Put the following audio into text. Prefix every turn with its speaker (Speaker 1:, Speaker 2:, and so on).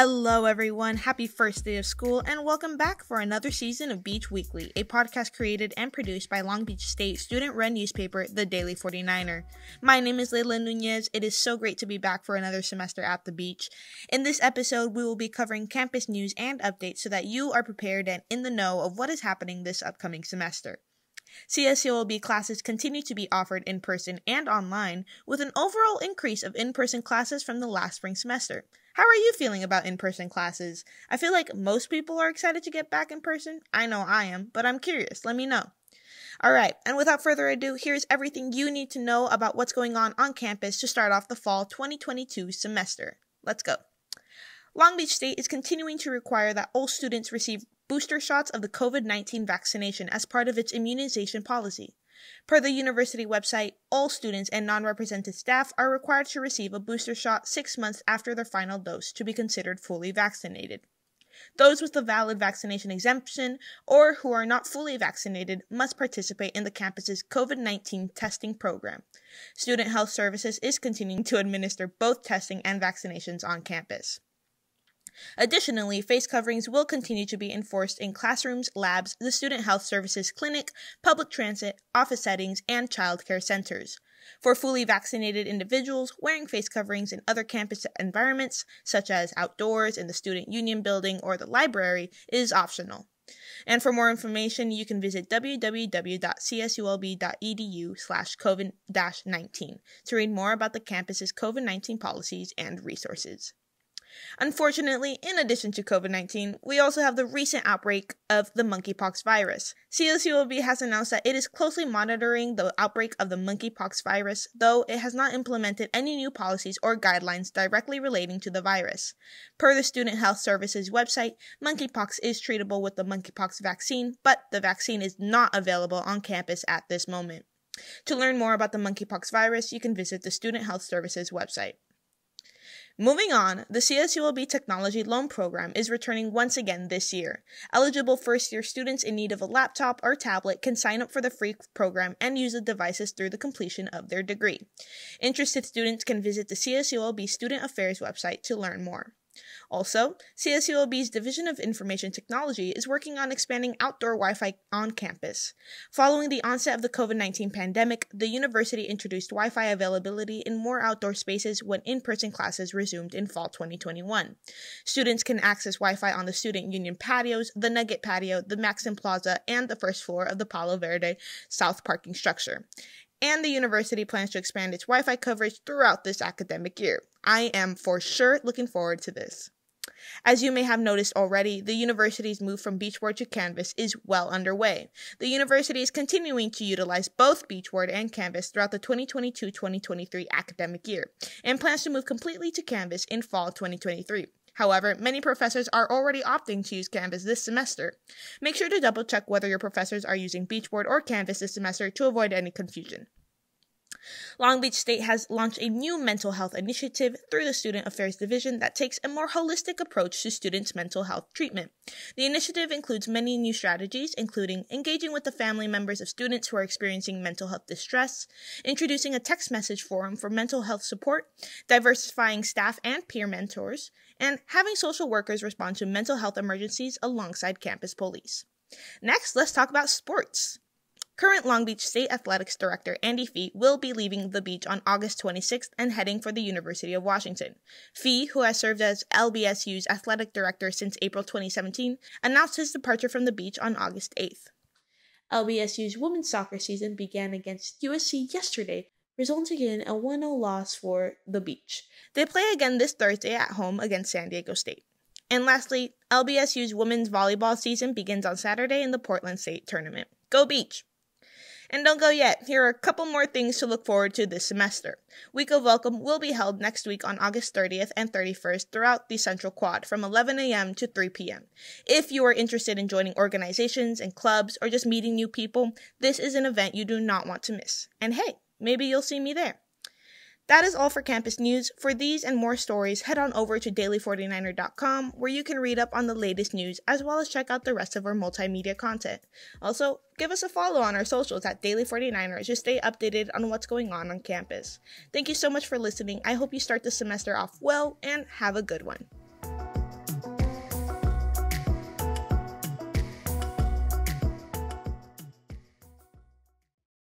Speaker 1: Hello, everyone. Happy first day of school, and welcome back for another season of Beach Weekly, a podcast created and produced by Long Beach State student run newspaper, The Daily 49er. My name is Leila Nunez. It is so great to be back for another semester at the beach. In this episode, we will be covering campus news and updates so that you are prepared and in the know of what is happening this upcoming semester. CSULB classes continue to be offered in person and online, with an overall increase of in person classes from the last spring semester. How are you feeling about in person classes? I feel like most people are excited to get back in person. I know I am, but I'm curious. Let me know. All right, and without further ado, here's everything you need to know about what's going on on campus to start off the fall 2022 semester. Let's go. Long Beach State is continuing to require that all students receive booster shots of the COVID 19 vaccination as part of its immunization policy. Per the university website, all students and non represented staff are required to receive a booster shot six months after their final dose to be considered fully vaccinated. Those with a valid vaccination exemption or who are not fully vaccinated must participate in the campus's COVID 19 testing program. Student Health Services is continuing to administer both testing and vaccinations on campus. Additionally, face coverings will continue to be enforced in classrooms, labs, the Student Health Services Clinic, public transit, office settings, and child care centers. For fully vaccinated individuals, wearing face coverings in other campus environments, such as outdoors, in the Student Union building, or the library, is optional. And for more information, you can visit www.csulb.edu slash COVID-19 to read more about the campus's COVID-19 policies and resources. Unfortunately, in addition to COVID 19, we also have the recent outbreak of the monkeypox virus. CSULB has announced that it is closely monitoring the outbreak of the monkeypox virus, though it has not implemented any new policies or guidelines directly relating to the virus. Per the Student Health Services website, monkeypox is treatable with the monkeypox vaccine, but the vaccine is not available on campus at this moment. To learn more about the monkeypox virus, you can visit the Student Health Services website. Moving on, the CSULB Technology Loan Program is returning once again this year. Eligible first year students in need of a laptop or tablet can sign up for the free program and use the devices through the completion of their degree. Interested students can visit the CSULB Student Affairs website to learn more. Also, CSULB's Division of Information Technology is working on expanding outdoor Wi Fi on campus. Following the onset of the COVID 19 pandemic, the university introduced Wi Fi availability in more outdoor spaces when in person classes resumed in fall 2021. Students can access Wi Fi on the Student Union patios, the Nugget patio, the Maxson Plaza, and the first floor of the Palo Verde South parking structure and the university plans to expand its Wi Fi coverage throughout this academic year. I am for sure looking forward to this. As you may have noticed already, the university's move from Beachboard to Canvas is well underway. The university is continuing to utilize both Beachboard and Canvas throughout the 2022 2023 academic year and plans to move completely to Canvas in fall 2023. However, many professors are already opting to use Canvas this semester. Make sure to double check whether your professors are using Beachboard or Canvas this semester to avoid any confusion. Long Beach State has launched a new mental health initiative through the Student Affairs Division that takes a more holistic approach to students' mental health treatment. The initiative includes many new strategies, including engaging with the family members of students who are experiencing mental health distress, introducing a text message forum for mental health support, diversifying staff and peer mentors, and having social workers respond to mental health emergencies alongside campus police. Next, let's talk about sports. Current Long Beach State Athletics Director Andy Fee will be leaving the beach on August 26th and heading for the University of Washington. Fee, who has served as LBSU's athletic director since April 2017, announced his departure from the beach on August 8th. LBSU's women's soccer season began against USC yesterday resulting in a 1 0 loss for the Beach. They play again this Thursday at home against San Diego State. And lastly, LBSU's women's volleyball season begins on Saturday in the Portland State Tournament. Go Beach! And don't go yet. Here are a couple more things to look forward to this semester. Week of Welcome will be held next week on August 30th and 31st throughout the Central Quad from 11 a.m. to 3 p.m. If you are interested in joining organizations and clubs or just meeting new people, this is an event you do not want to miss. And hey, Maybe you'll see me there. That is all for campus news. For these and more stories, head on over to daily49er.com where you can read up on the latest news as well as check out the rest of our multimedia content. Also, give us a follow on our socials at daily49ers to stay updated on what's going on on campus. Thank you so much for listening. I hope you start the semester off well and have a good one.